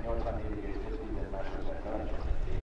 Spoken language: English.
señor San Miguel.